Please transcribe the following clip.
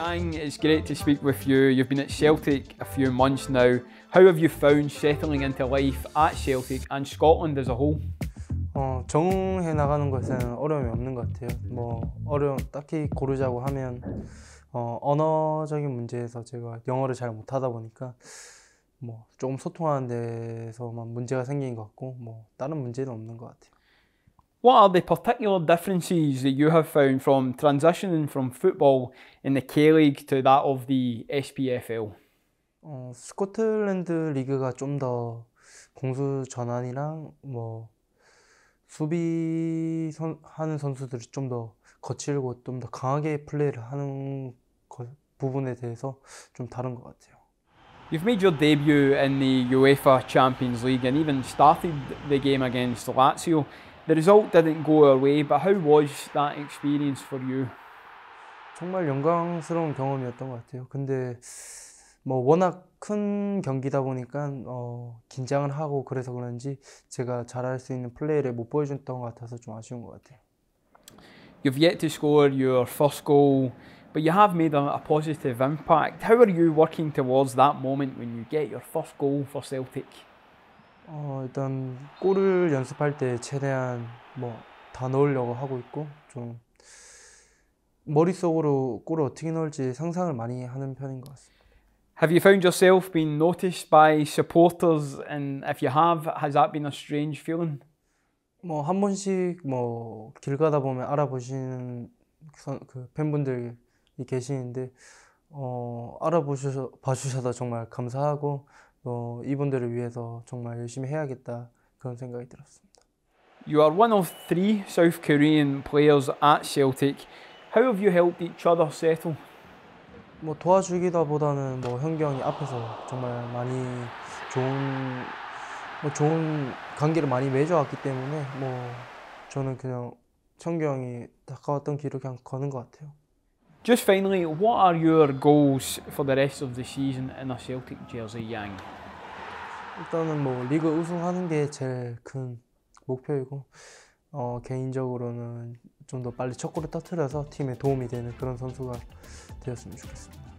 Yang, it's great to speak with you. You've been at Celtic a few months now. How have you found settling into life at Celtic and Scotland as a whole? 어, 적응해 나가는 것은 어려움이 없는 것 같아요. 뭐 어려움 딱히 고르자고 하면 어, 언어적인 문제에서 제가 영어를 잘 못하다 보니까 뭐 조금 소통하는 데서만 문제가 생긴 것 같고 뭐 다른 문제는 없는 것 같아요. What are the particular differences that you have found from transitioning from football in the K League to that of the SPFL? 어, 스코틀랜드 리그가 좀 더 공수 전환이랑 뭐 수비 선, 하는 선수들이 좀 더 거칠고 좀 더 강하게 플레이를 하는 것, 부분에 대해서 좀 다른 것 같아요. You've made your debut in the UEFA Champions League and even started the game against Lazio. The result didn't go our way, but how was that experience for you? 정말 영광스러운 경험이었던 것 같아요. 근데 뭐 워낙 큰 경기다 보니까 어, 긴장을 하고 그래서 그런지 제가 잘할 수 있는 플레이를 못 보여줬던 것 같아서 좀 아쉬운 것 같아요. You've yet to score your first goal, but you have made a, a positive impact. How are you working towards that moment when you get your first goal for Celtic? 어, 일단 골을 연습할 때 최대한 뭐 다 넣으려고 하고 있고 좀 머릿속으로 골을 어떻게 넣을지 상상을 많이 하는 편인 것 같습니다. Have you found yourself being noticed by supporters? And if you have, has that been a strange feeling? 뭐 한 번씩 뭐 길 가다 보면 알아보시는 선- 그 팬분들이 계시는데 어, 알아보셔서 봐주셔서 정말 감사하고 어, 이분들을 위해서 정말 열심히 해야겠다 그런 생각이 들었습니다. You are one of three South Korean players at Celtic. How have you helped each other settle? 뭐 도와주기보다는 뭐 현기 형이 앞에서 정말 많이 좋은 뭐 좋은 관계를 많이 맺어왔기 때문에 뭐 저는 그냥 형이 다가왔던 길을 그냥 거는 것 같아요. Just finally, what are your goals for the rest of the season in a Celtic jersey, Yang? 일단은 뭐 리그 우승하는 게 제일 큰 목표이고 어, 개인적으로는 좀 더 빨리 첫 골을 터뜨려서 팀에 도움이 되는 그런 선수가 되었으면 좋겠습니다.